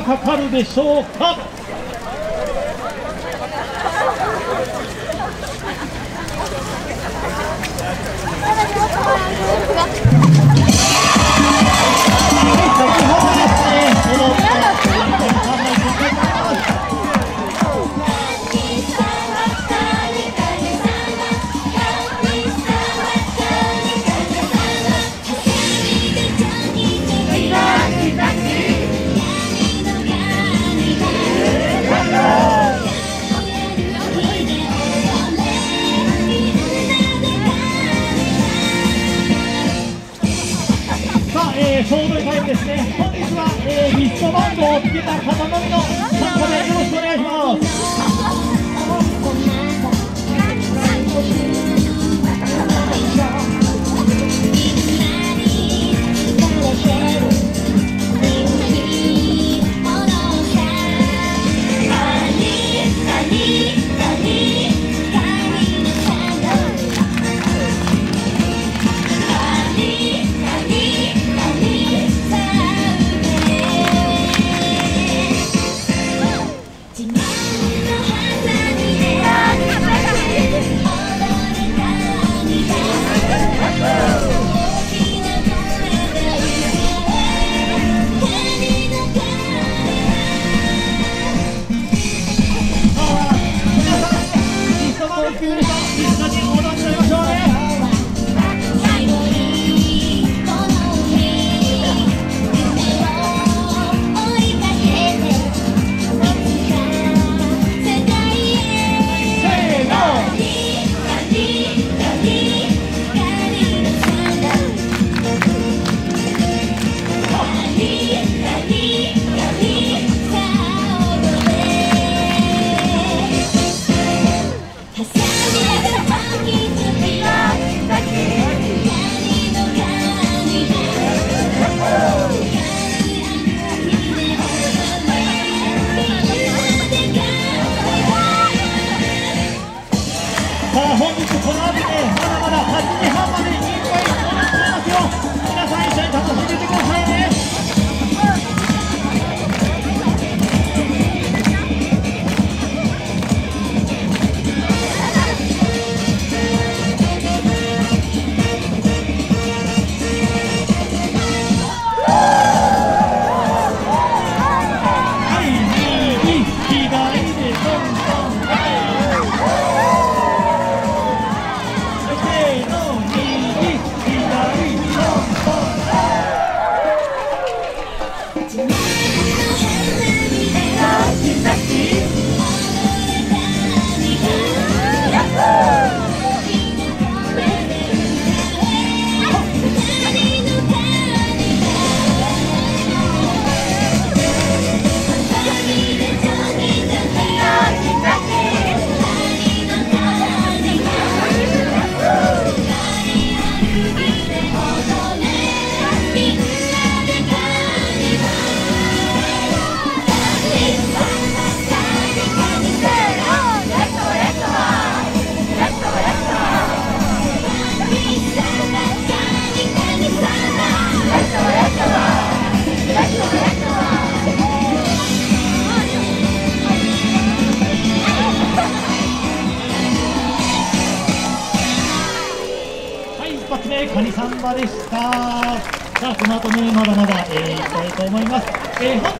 かかるでしょうか？ですね。本日は、えー、リストバンドをつけた方のみの発目カニサンバでした。さあこの後ねまだまだ、えー、いきたいと思います、えー